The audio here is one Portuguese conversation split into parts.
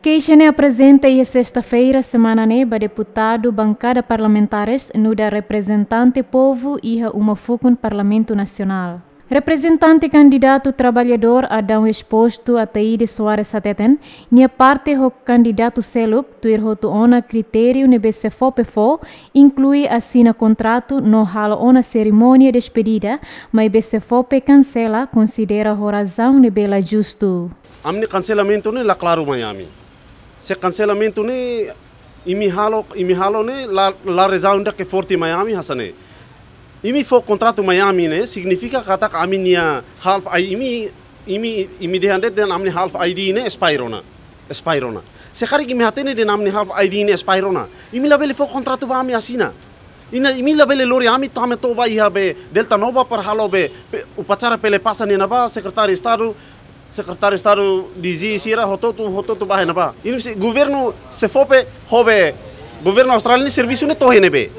Queixa ne apresenta e sexta-feira, semana neba, deputado, bancada parlamentares, no da representante povo e uma fucun Parlamento Nacional. Representante candidato trabalhador Adão exposto a Taíde Soares Sateten, nia parte o candidato Seluk, tuir hotu ona critério ne BCFOPFO, inclui assina contrato no halo ona cerimônia despedida, mas BCFOP cancela, considera a razão ne bela justo. Amni cancelamento ne la claro Miami. Se cancelamento ne imi halo imi halo ne la la razão da que forte Miami hasane. Imi fo contrato Miami ne significa kata kami nia half I imi imi imi dehande den amni half ID ne expirona expirona sekari kimi hatene den amni half ID ne expirona imi labele fo contrato ba ami asina. Ina imi labele lori ami to ame to ba iha be delta nova par halo be upacara pele pasa ne naba secretário estado secretário estado dizi sira hoto tu hoto tu ba naba ini governo se fope hobe governo australiano serviço ne to henebe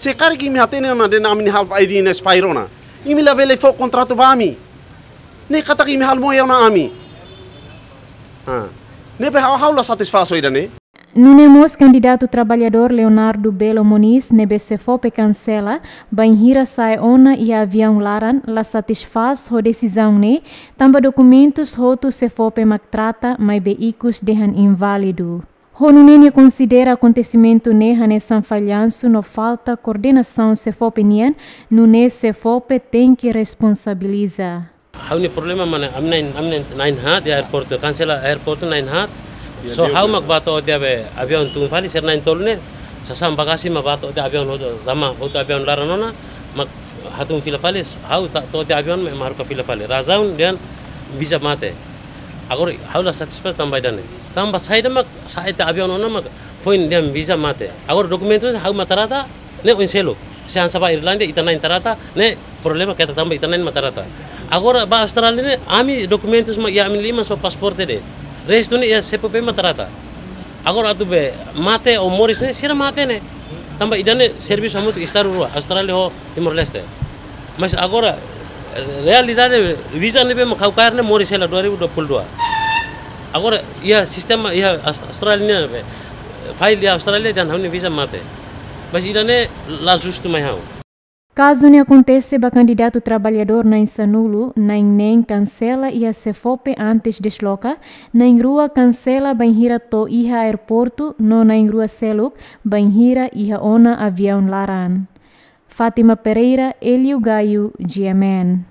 se kari ki mi hatene na de na half ID na Spyrona. Imi la vele fo contrato ba. Ne kata ki mi hal mo na ami. Ah. Ne be hau la satisfaço ida ne. Nunemos candidato trabalhador Leonardo Belo Moniz nebe se fope cancela, banhira sai ona e avião laran la satisfaz ho decisão ne, tamba documentos roto se fope trata, mas veículos dehan inválido. Honunene considera acontecimento neha nessa falhanço no falta coordenação se for opinião, no ne se for tem que responsabiliza. Hau ni problema mana amnain amnain nine hat airport cancela airport nine hat. so hau mak bato dia be avion tumfali serna intolne sasam bagasi ma bato dia avion hodo dama hodo avion laranona mak hatum filafali hau ta to dia avion me maruka filafali razaun dan bisa mate. Agor haula satisfied tambah dane tambah saida mak saida avion ona mak foin dia bisa mate. Agor dokumen tu hau matarata ne unselo sian sapa Irlandia itanain tarata. Ne problema kata tambah itanain matarata agora ba Australia ne ami dokumen ya amin lima so pasporte de. Resto ne ya CPP matarata agora atu be mate o moris ne sira mate ne tamba idane serviço amu estaru rua Australia ho Timor Leste mas agora realidade visa ne be makau karne moris ela 2022 Agora, ia sistema ia Australia be file ia Australia dan hamne visa mate. Mas irane la justo mai hau. Caso ne acontece ba candidato trabalhador na insanulo, na nem cancela e a cefope antes desloca, na rua cancela banhira to iha aeroporto, no na rua seluk, banhira iha ona avião laran. Fátima Pereira, Elio Gaio, GMN.